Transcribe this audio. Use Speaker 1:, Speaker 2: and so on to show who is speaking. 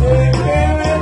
Speaker 1: Amen.